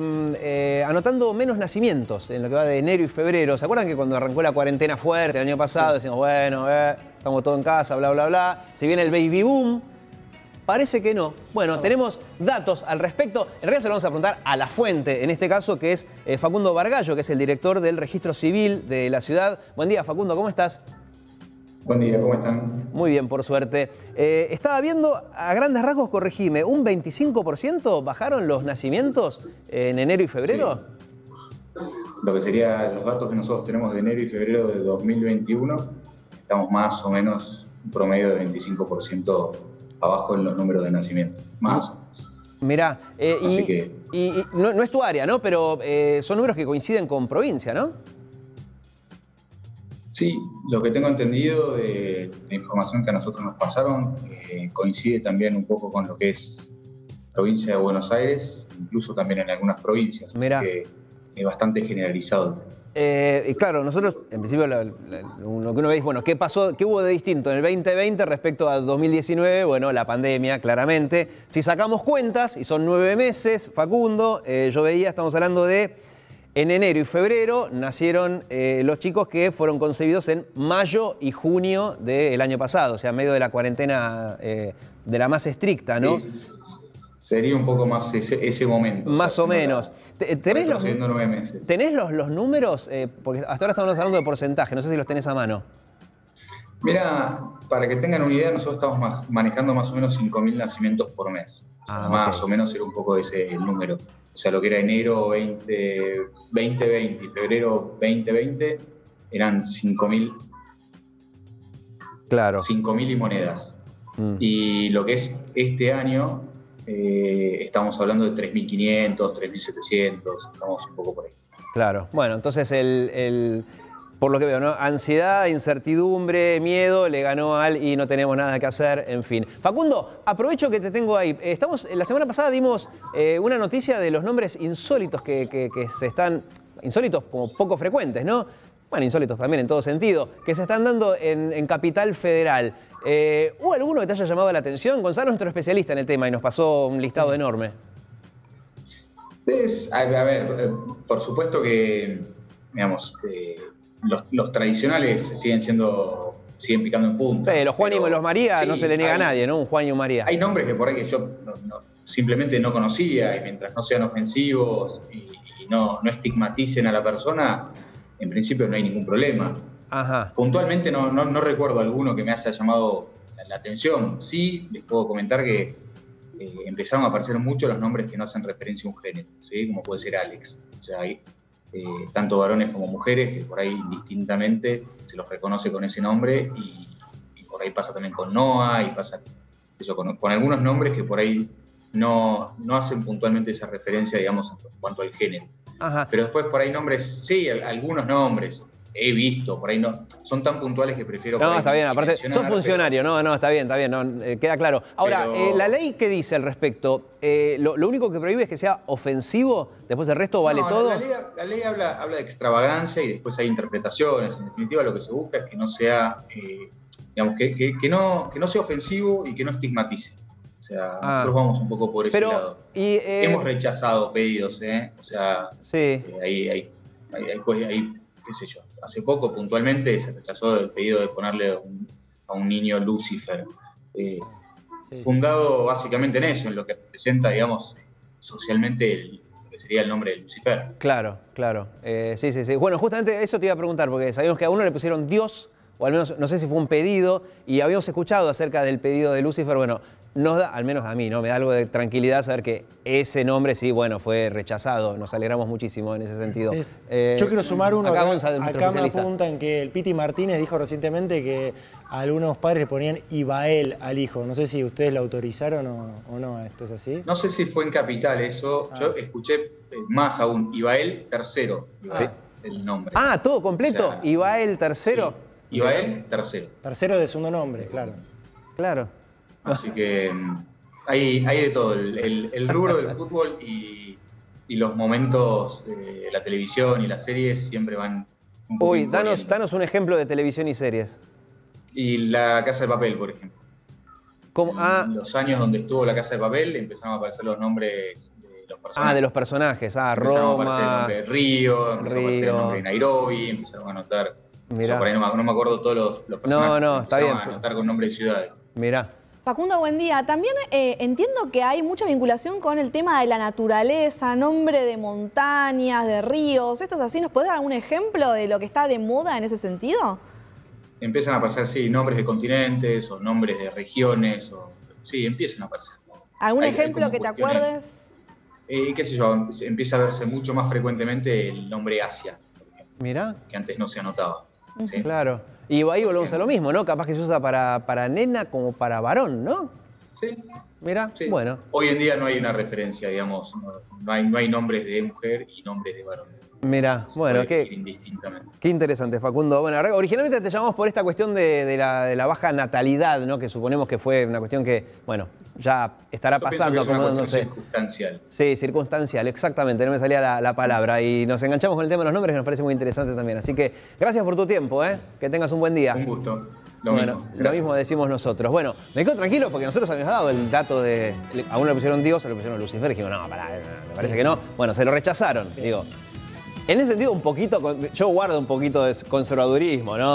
mm, eh, anotando menos nacimientos en lo que va de enero y febrero. ¿Se acuerdan que cuando arrancó la cuarentena fuerte el año pasado decimos, bueno, eh, estamos todos en casa, bla, bla, bla? Si viene el baby boom, parece que no. Bueno, tenemos datos al respecto. En realidad se lo vamos a preguntar a la fuente, en este caso, que es eh, Facundo Vargallo, que es el director del registro civil de la ciudad. Buen día, Facundo, ¿cómo estás? Buen día, ¿cómo están? Muy bien, por suerte. Eh, estaba viendo, a grandes rasgos, corregime, ¿un 25% bajaron los nacimientos en enero y febrero? Lo que serían los datos que nosotros tenemos de enero y febrero de 2021, estamos más o menos un promedio de 25% abajo en los números de nacimiento. Más. Mirá, eh, y, no, es tu área, ¿no? Pero eh, son números que coinciden con provincia, ¿no? Sí, lo que tengo entendido de la información que a nosotros nos pasaron eh, coincide también un poco con lo que es provincia de Buenos Aires, incluso también en algunas provincias. Mira. que es bastante generalizado. Eh, y claro, nosotros, en principio, lo, que uno ve es, bueno, ¿qué pasó, qué hubo de distinto en el 2020 respecto a 2019? Bueno, la pandemia, claramente. Si sacamos cuentas, y son nueve meses, Facundo, eh, yo veía, estamos hablando de en enero y febrero nacieron eh, los chicos que fueron concebidos en mayo y junio del año pasado, o sea, en medio de la cuarentena de la más estricta, ¿no? Sería un poco más ese, momento. Más o, menos. ¿Tenés, los, meses. ¿Tenés los, los números? Eh, porque hasta ahora estamos hablando de porcentaje, no sé si los tenés a mano. Mira, para que tengan una idea, nosotros estamos manejando más o menos 5.000 nacimientos por mes. Ah, más o menos era un poco ese el número. O sea, lo que era enero 20, 2020 y febrero 2020 eran 5.000. Claro. 5.000 y monedas. Mm. Y lo que es este año, eh, estamos hablando de 3.500, 3.700, estamos un poco por ahí. Claro, bueno, entonces el, por lo que veo, ¿no? Ansiedad, incertidumbre, miedo, le ganó al y no tenemos nada que hacer, en fin. Facundo, aprovecho que te tengo ahí. Estamos, la semana pasada dimos eh, una noticia de los nombres insólitos que, se están, insólitos como poco frecuentes, ¿no? Bueno, insólitos también en todo sentido, que se están dando en, Capital Federal. Eh, ¿Hubo alguno que te haya llamado la atención? Gonzalo es nuestro especialista en el tema y nos pasó un listado enorme. a, ver, eh, por supuesto que, digamos, eh, los, tradicionales siguen siendo, siguen picando en punta. Sí, los Juan y los María no se le niega a nadie, ¿no? Un Juan y un María. Hay nombres que por ahí que yo simplemente no conocía y mientras no sean ofensivos y, no, no estigmaticen a la persona, en principio no hay ningún problema. Puntualmente no, no, recuerdo alguno que me haya llamado la, atención. Sí, les puedo comentar que eh, empezaron a aparecer mucho los nombres que no hacen referencia a un género, ¿sí? como puede ser Alex. O sea, hay eh, tanto varones como mujeres que por ahí distintamente se los reconoce con ese nombre y, por ahí pasa también con Noah y pasa eso, con, algunos nombres que por ahí no, no hacen puntualmente esa referencia, digamos, en cuanto al género. Pero después por ahí nombres, sí, algunos nombres, he visto, por ahí no, son tan puntuales que prefiero... No, está bien, aparte, sos funcionario, no, no, está bien, está bien, eh, queda claro. Ahora, eh, ¿la ley qué dice al respecto? Eh, lo, único que prohíbe es que sea ofensivo, después el resto vale todo? La ley, habla, de extravagancia y después hay interpretaciones, en definitiva lo que se busca es que no sea, digamos, que, no, que no sea ofensivo y que no estigmatice. O sea, ah. nosotros vamos un poco por ese lado. Hemos rechazado pedidos, ¿eh? O sea, sí. ahí, hay, hay, qué sé yo, hace poco puntualmente se rechazó el pedido de ponerle a un niño Lucifer, eh, fundado básicamente en eso, en lo que representa, digamos, socialmente lo que sería el nombre de Lucifer. Claro, claro. Eh, sí, sí, sí. Bueno, justamente eso te iba a preguntar, porque sabíamos que a uno le pusieron Dios, o al menos no sé si fue un pedido, y habíamos escuchado acerca del pedido de Lucifer. Bueno, nos da, al menos a mí, ¿no? Me da algo de tranquilidad saber que ese nombre sí, bueno, fue rechazado. Nos alegramos muchísimo en ese sentido. Eh, yo quiero sumar uno. Acá, acá, me apuntan que el Piti Martínez dijo recientemente que algunos padres le ponían Ibael al hijo. No sé si ustedes lo autorizaron o, no. ¿Esto es así? No sé si fue en Capital eso. Yo ah. escuché eh, más aún. Ibael tercero. ah. el nombre. Ah, todo completo. Ibael tercero. Ibael tercero. Tercero de segundo nombre, claro. Claro. Así que mm, hay, hay de todo, el, rubro del fútbol y, los momentos de la televisión y las series siempre van... Un poco Uy, danos, danos un ejemplo de televisión y series. Y La Casa de Papel, por ejemplo. ¿Cómo? Ah. los años donde estuvo La Casa de Papel empezaron a aparecer los nombres de los personajes. Ah, de los personajes. Ah, empezaron Roma. a aparecer el nombre de Río, empezaron a aparecer el nombre de Nairobi, empezaron a anotar. Mirá. por ahí no, me acuerdo todos los, los personajes. No, no, está bien. a anotar con nombre de ciudades. Mirá. Facundo, buen día. También eh, entiendo que hay mucha vinculación con el tema de la naturaleza, nombre de montañas, de ríos. ¿Esto es así? ¿Nos puedes dar algún ejemplo de lo que está de moda en ese sentido? Empiezan a aparecer, sí, nombres de continentes o nombres de regiones. O, sí, empiezan a aparecer. ¿Algún ejemplo que te acuerdes? Eh, qué sé yo, empieza a verse mucho más frecuentemente el nombre Asia, Mira. Que antes no se anotaba. Claro. Y ahí volvemos a lo mismo, ¿no? Capaz que se usa para, para nena como para varón, ¿no? Sí. Mira, bueno. Hoy en día no hay una referencia, digamos, no, hay, no hay nombres de mujer y nombres de varón. Mira, bueno, qué, qué interesante, Facundo. Bueno, originalmente te llamamos por esta cuestión de, la, baja natalidad, ¿no? Que suponemos que fue una cuestión que, bueno, ya estará pasando. como, no sé. circunstancial. Sí, circunstancial, exactamente, no me salía la, palabra. Y nos enganchamos con el tema de los nombres, que nos parece muy interesante también. Así que gracias por tu tiempo, ¿eh? Que tengas un buen día. Un gusto. Lo bueno, mismo. lo mismo decimos nosotros. Bueno, me quedo tranquilo porque nosotros habíamos dado el dato de. A uno le pusieron Dios, a otro le pusieron Lucifer. Y dijimos, no, pará, me parece que no. Bueno, se lo rechazaron. Digo, en ese sentido, un poquito, yo guardo un poquito de conservadurismo, ¿no?